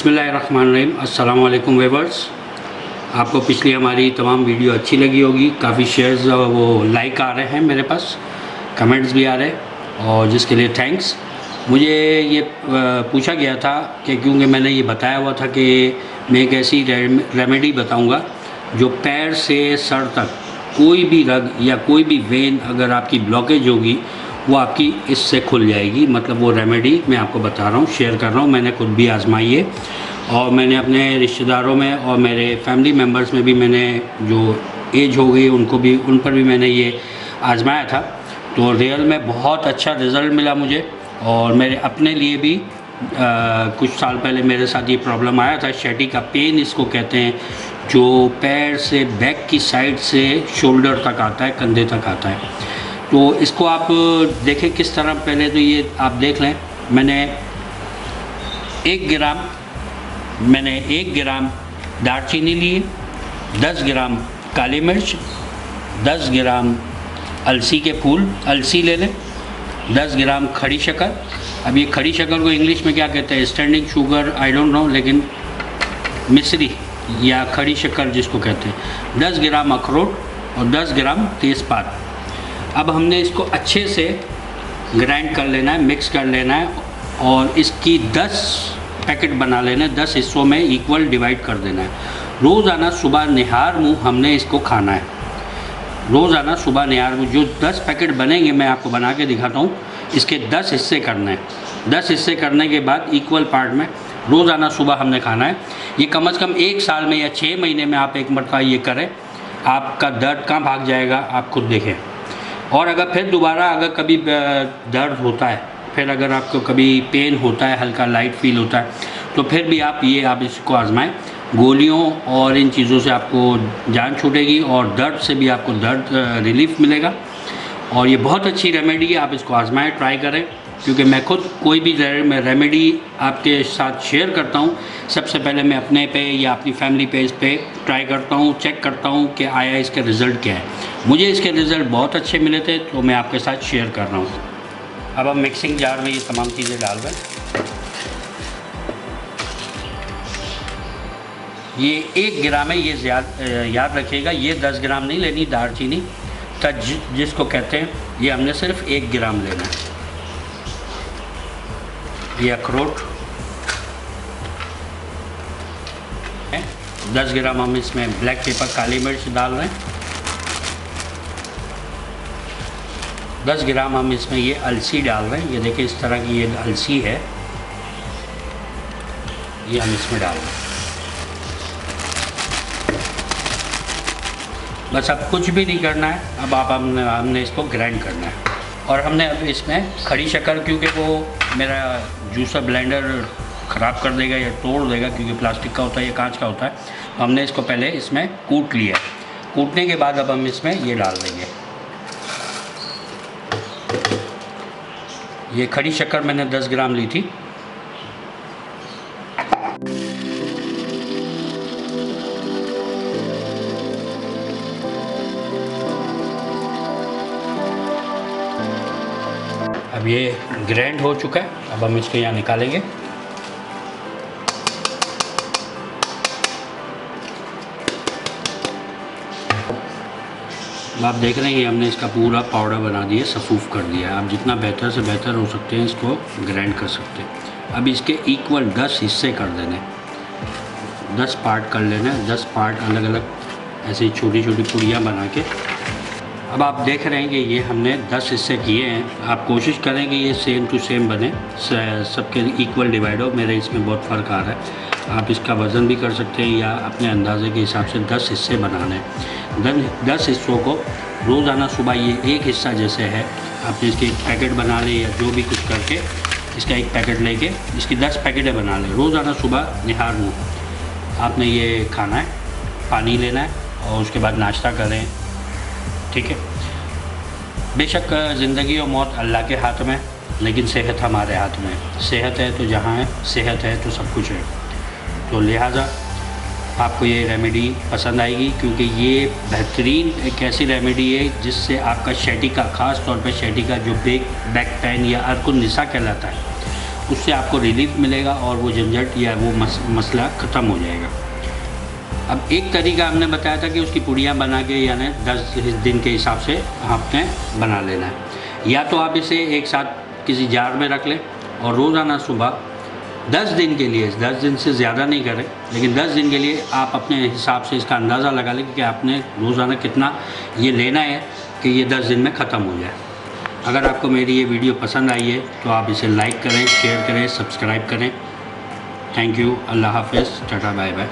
बसमीम अल्लाम वेवर्स। आपको पिछली हमारी तमाम वीडियो अच्छी लगी होगी। काफ़ी शेयर्स वो लाइक आ रहे हैं मेरे पास। कमेंट्स भी आ रहे हैं और जिसके लिए थैंक्स मुझे ये पूछा गया था कि क्योंकि मैंने ये बताया हुआ था कि मैं एक ऐसी रेमेडी बताऊँगा जो पैर से सर तक कोई भी रग या कोई भी वेन अगर आपकी ब्लॉकेज होगी वो आपकी इससे खुल जाएगी। मतलब वो रेमेडी मैं आपको बता रहा हूँ शेयर कर रहा हूँ। मैंने खुद भी आजमाई है और मैंने अपने रिश्तेदारों में और मेरे फैमिली मेंबर्स में भी मैंने जो एज हो गई उनको भी उन पर भी मैंने ये आजमाया था। तो रियल में बहुत अच्छा रिज़ल्ट मिला मुझे और मेरे अपने लिए भी आ, कुछ साल पहले मेरे साथ ये प्रॉब्लम आया था। शेटी का पेन इसको कहते हैं जो पैर से बैक की साइड से शोल्डर तक आता है कंधे तक आता है। तो इसको आप देखें किस तरह पहले तो ये आप देख लें। मैंने एक ग्राम, मैंने एक ग्राम दालचीनी लिए दस ग्राम काली मिर्च, दस ग्राम अलसी के फूल, अलसी ले लें, दस ग्राम खड़ी शक्कर। अब ये खड़ी शक्कर को इंग्लिश में क्या कहते हैं? Standing sugar I don't know लेकिन मिश्री या खड़ी शक्कर जिसको कहते हैं। दस ग्राम अखरोट और दस ग्राम तेज़पात। अब हमने इसको अच्छे से ग्राइंड कर लेना है मिक्स कर लेना है और इसकी 10 पैकेट बना लेना है 10 हिस्सों में इक्वल डिवाइड कर देना है। रोज़ाना सुबह निहार मुँह हमने इसको खाना है। रोज़ाना सुबह निहार मुँह जो 10 पैकेट बनेंगे, मैं आपको बना के दिखाता हूँ, इसके 10 हिस्से करने हैं। 10 हिस्से करने के बाद इक्वल पार्ट में रोज़ाना सुबह हमने खाना है। ये कम अज़ कम एक साल में या छः महीने में आप एक मरतबा ये करें, आपका दर्द कहाँ भाग जाएगा, आप खुद देखें। और अगर फिर दोबारा अगर कभी दर्द होता है, फिर अगर आपको कभी पेन होता है, हल्का लाइट फील होता है तो फिर भी आप ये, आप इसको आजमाएँ। गोलियों और इन चीज़ों से आपको जान छूटेगी और दर्द से भी आपको दर्द रिलीफ मिलेगा। और ये बहुत अच्छी रेमेडी है, आप इसको आजमाएँ ट्राई करें। क्योंकि मैं खुद कोई भी रेमेडी आपके साथ शेयर करता हूँ। सबसे पहले मैं अपने पे या अपनी फैमिली पेज पे ट्राई करता हूँ चेक करता हूँ कि आया इसका रिज़ल्ट क्या है। मुझे इसके रिज़ल्ट बहुत अच्छे मिले थे तो मैं आपके साथ शेयर कर रहा हूँ। अब हम मिक्सिंग जार में ये तमाम चीज़ें डाल रहे हैं। ये एक ग्राम है, ये याद रखिएगा, ये दस ग्राम नहीं लेनी, दालचीनी तज जिसको कहते हैं, ये हमने सिर्फ़ एक ग्राम लेना है। ये अखरोट दस ग्राम हम इसमें ब्लैक पेपर काली मिर्च डाल रहे हैं। दस ग्राम हम इसमें ये अलसी डाल रहे हैं। ये देखिए, इस तरह की ये अलसी है। ये हम इसमें डाल रहे हैं। बस अब कुछ भी नहीं करना है। अब आप हमने हमने इसको ग्राइंड करना है। और हमने अब इसमें खड़ी शक्कर, क्योंकि वो मेरा जूसर ब्लेंडर ख़राब कर देगा या तोड़ देगा, क्योंकि प्लास्टिक का होता है, या कांच का होता है तो हमने इसको पहले इसमें कूट लिया कूटने के बाद अब हम इसमें ये डाल देंगे। ये खड़ी शक्कर मैंने 10 ग्राम ली थी। अब ये ग्रैंड हो चुका है, अब हम इसको यहाँ निकालेंगे। आप देख रहे हैं हमने इसका पूरा पाउडर बना दिया सफूफ कर दिया आप जितना बेहतर से बेहतर हो सकते हैं, इसको ग्राइंड कर सकते हैं। अब इसके इक्वल दस हिस्से कर देने दस पार्ट कर लेना दस पार्ट अलग अलग ऐसे छोटी छोटी पुड़ियाँ बना के अब आप देख रहे हैं कि ये हमने दस हिस्से किए हैं। आप कोशिश करें कि ये सेम टू सेम बने। सबके इक्वल डिवाइड हो। मेरे इसमें बहुत फ़र्क आ रहा है। आप इसका वज़न भी कर सकते हैं या अपने अंदाजे के हिसाब से दस हिस्से बनाने हैं। दस हिस्सों को रोज़ाना सुबह ये एक हिस्सा जैसे है। आप इसके एक पैकेट बना लें या जो भी कुछ करके इसका एक पैकेट लेके इसकी दस पैकेटें बना लें। रोज़ाना सुबह निहार मुँह आपने ये खाना है, पानी लेना है और उसके बाद नाश्ता करें। ठीक है? बेशक ज़िंदगी और मौत अल्लाह के हाथ में लेकिन सेहत हमारे हाथ में सेहत है तो जहाँ है सेहत है तो सब कुछ है। तो लिहाजा आपको ये रेमेडी पसंद आएगी क्योंकि ये बेहतरीन एक ऐसी रेमेडी है जिससे आपका शेटी का ख़ास तौर पर शेटी का जो बेक बैक पेन या अर्कुन निशा कहलाता है उससे आपको रिलीफ मिलेगा और वो झंझट या वो मस, मसला ख़त्म हो जाएगा। अब एक तरीका हमने बताया था कि उसकी पुड़ियाँ बना के यानी दस दिन के हिसाब से आपने बना लेना है। या तो आप इसे एक साथ किसी जार में रख लें और रोज़ाना सुबह दस दिन के लिए, दस दिन से ज़्यादा नहीं करें, लेकिन दस दिन के लिए आप अपने हिसाब से इसका अंदाज़ा लगा लें कि आपने रोज़ाना कितना ये लेना है कि ये दस दिन में ख़त्म हो जाए। अगर आपको मेरी ये वीडियो पसंद आई है तो आप इसे लाइक करें, शेयर करें, सब्सक्राइब करें। थैंक यू, अल्लाह हाफिज़, टाटा बाय बाय